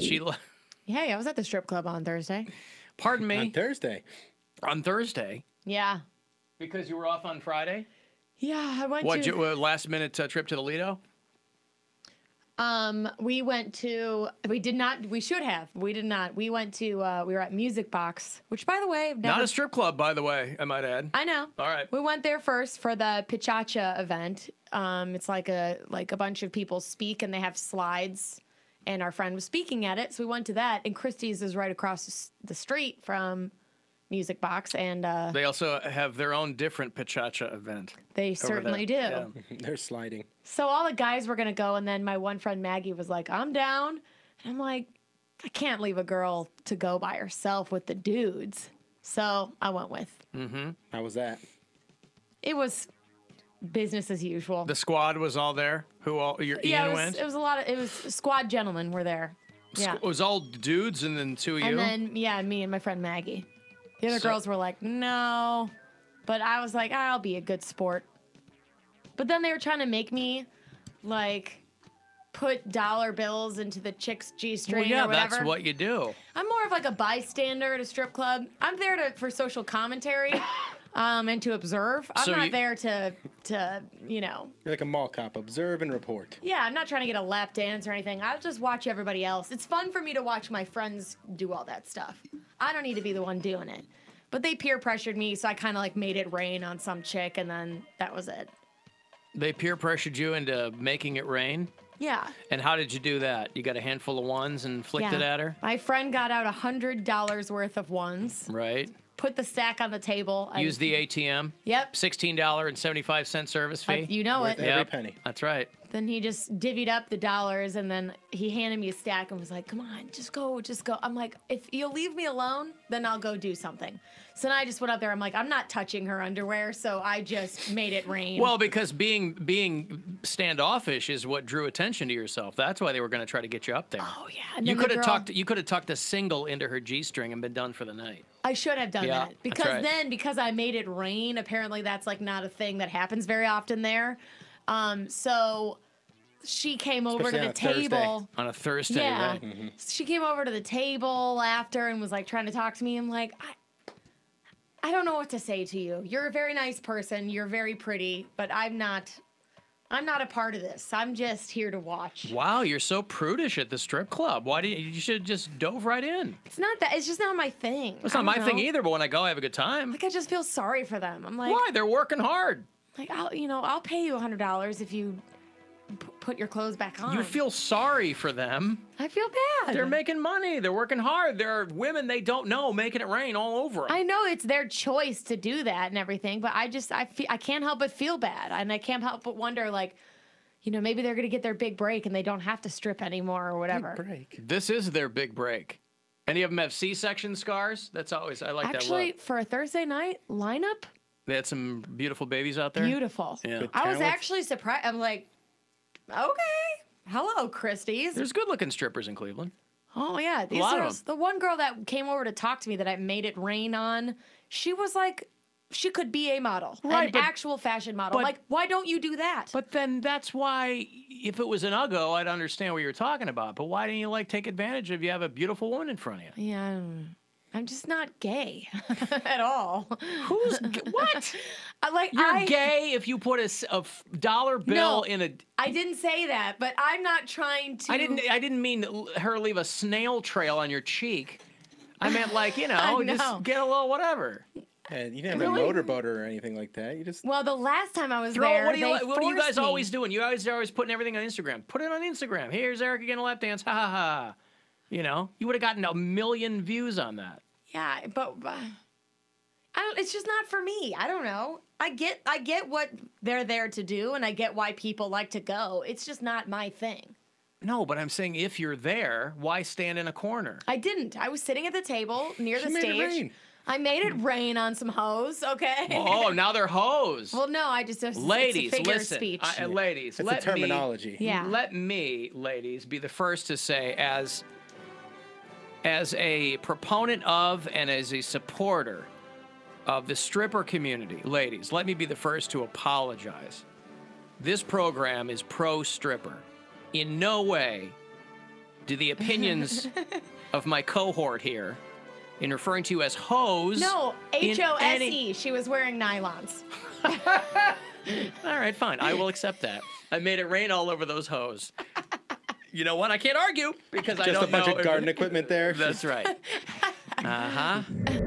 She. Hey, I was at the strip club on Thursday. Pardon me. On Thursday. On Thursday. Yeah. Because you were off on Friday. Yeah, I went What? to. You, uh, last minute uh, trip to the Lido. Um, we went to. We did not. We should have. We did not. We went to. Uh, we were at Music Box, which, by the way, I've never, Not a strip club, by the way. I might add. I know. All right. We went there first for the PechaKucha event. Um, it's like a like a bunch of people speak and they have slides, and our friend was speaking at it, so we went to that. And Christie's is right across the street from Music Box, and uh, They also have their own different PechaKucha event. they over certainly do. Yeah. They're sliding. So all the guys were gonna go, and then my one friend Maggie was like, "I'm down," and I'm like, "I can't leave a girl to go by herself with the dudes." So I went with. Mm-hmm. How was that? It was business as usual. The squad was all there. Who all? Your yeah, Ian it was, went. it was a lot of it was squad gentlemen were there. Yeah, It was all dudes and then two of you. and then yeah, me and my friend Maggie. The other So- girls were like, "No," but I was like, "I'll be a good sport." But then they were trying to make me like put dollar bills into the chick's g string well, yeah, or whatever. that's what you do. I'm more of like a bystander at a strip club. I'm there to for social commentary. Um, and to observe. I'm So not you- there to, to you know, You're like a mall cop. Observe and report. yeah, I'm not trying to get a lap dance or anything. I'll just watch everybody else. It's fun for me to watch my friends do all that stuff. I don't need to be the one doing it. But they peer pressured me, so I kind of like made it rain on some chick, and then that was it. They peer pressured you into making it rain. Yeah. And how did you do that? You got a handful of ones and flicked it at her, My friend got out a hundred dollars worth of ones, right? Put the stack on the table. I- Use the ATM. Yep. Sixteen dollar and seventy five cent service fee. You know Worth it. every Yep, penny. That's right. Then he just divvied up the dollars and then he handed me a stack and was like, Come on, just go, just go. I'm like, If you'll leave me alone, then I'll go do something. So then I just went up there. I'm like, I'm not touching her underwear. So I just made it rain. Well, because being being standoffish is what drew attention to yourself. That's why they were going to try to get you up there. oh, yeah. You could have girl- tucked you could have tucked a single into her g string and been done for the night. I should have done Yeah, that. Because right. then, because I made it rain, apparently that's like not a thing that happens very often there. Um, so she came over Especially to the a Thursday. table. On a Thursday, Yeah. right? She came over to the table after and was like trying to talk to me. I'm like, I, I don't know what to say to you. You're a very nice person. You're very pretty, but I'm not. I'm not a part of this. I'm just here to watch. Wow, you're so prudish at the strip club. Why do you? You should have just dove right in. It's not that. It's just not my thing. It's not my don't thing either. But when I go, I have a good time. Like I just feel sorry for them. I'm like, Why? They're working hard. like I'll, you know, I'll pay you a hundred dollars if you p- put your clothes back on. You feel sorry for them. I feel bad. They're making money. They're working hard. There are women they don't know making it rain all over 'em. I know it's their choice to do that and everything, but I just I feel I can't help but feel bad, and I can't help but wonder like, you know, maybe they're gonna get their big break and they don't have to strip anymore or whatever. Break. This is their big break. Any of them have C-section scars? That's always I like Actually, that for a Thursday night lineup. They had some beautiful babies out there. beautiful. Yeah. Good I was talent. actually surprised. I'm like, okay, hello, Christie's. There's good-looking strippers in Cleveland. Oh yeah, these lot of girls. The one girl that came over to talk to me that I made it rain on, she was like, she could be a model, Right, an but- actual fashion model. but- like, why don't you do that? But then that's why, if it was an Uggo, I'd understand what you're talking about. But why didn't you like take advantage of you have a beautiful woman in front of you? yeah, I'm just not gay at all. Who's what? I like You're I, gay if you put a dollar bill No. in a. I didn't say that, but I'm not trying to. I didn't. I didn't mean her leave a snail trail on your cheek. I meant like you know, know. just get a little whatever. And you didn't have Really? a motorboat or anything like that. You just Well, the last time I was Throw. there, what do you? they What are you guys me. always doing? You guys are always putting everything on Instagram. Put it on Instagram. Here's Eric again, a lap dance. Ha ha ha. You know, you would have gotten a million views on that. Yeah, but uh, I don't. It's just not for me. I don't know. I get. I get what they're there to do, and I get why people like to go. It's just not my thing. No, but I'm saying if you're there, why stand in a corner? I didn't. I was sitting at the table near She the made it stage. rain. I made it rain on some hoes. Okay. Oh, now they're hoes. Well, no, I just it's, ladies, it's a figure listen. speech. I- uh, ladies, That's let the terminology. Me, Yeah. Let me, ladies, be the first to say, as as a proponent of and as a supporter of the stripper community, ladies, let me be the first to apologize. This program is pro stripper. In no way do the opinions of my cohort here in referring to you as hose. No, H O S E. She was wearing nylons. All right, fine. I will accept that. I made it rain all over those hoes. You know what? I can't argue because I Just don't know. Just a bunch know of garden equipment there. That's right. Uh huh.